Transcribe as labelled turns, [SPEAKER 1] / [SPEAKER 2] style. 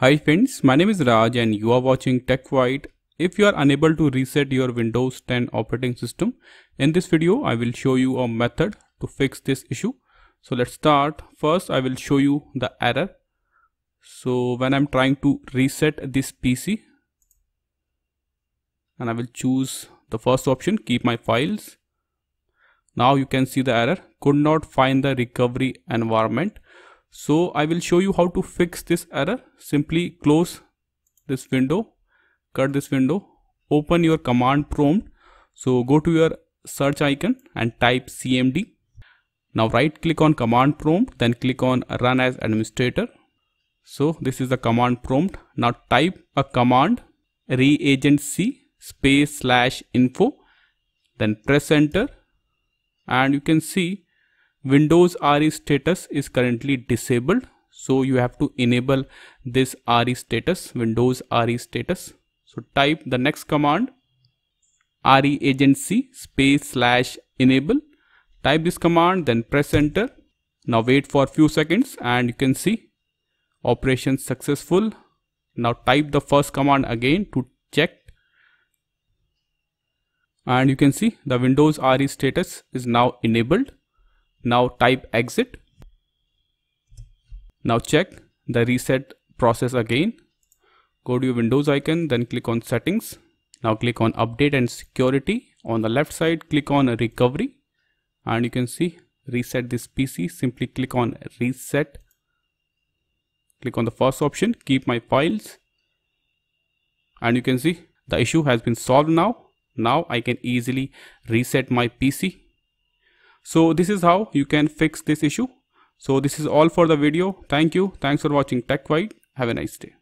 [SPEAKER 1] Hi friends, my name is Raj and you are watching TechWhite. If you are unable to reset your Windows 10 operating system, in this video I will show you a method to fix this issue. So let's start. First I will show you the error. So when I'm trying to reset this PC and I will choose the first option keep my files. Now you can see the error could not find the recovery environment so I will show you how to fix this error. Simply close this window, cut this window, open your command prompt. So go to your search icon and type cmd. Now right click on command prompt, then click on run as administrator. So this is the command prompt. Now type a command reagentc space slash info, then press enter and you can see Windows RE status is currently disabled. So you have to enable this RE status, Windows RE status. So type the next command reagentc space slash enable. Type this command, then press enter. Now wait for few seconds and you can see operation successful. Now type the first command again to check. And you can see the Windows RE status is now enabled. Now type exit. Now check the reset process again. Go to your Windows icon, then click on settings. Now click on update and security. On the left side, click on recovery and you can see reset this PC. Simply click on reset. Click on the first option, keep my files. And you can see the issue has been solved now. Now I can easily reset my PC so this is how you can fix this issue. So this is all for the video. Thank you. Thanks for watching TechWhite. Have a nice day.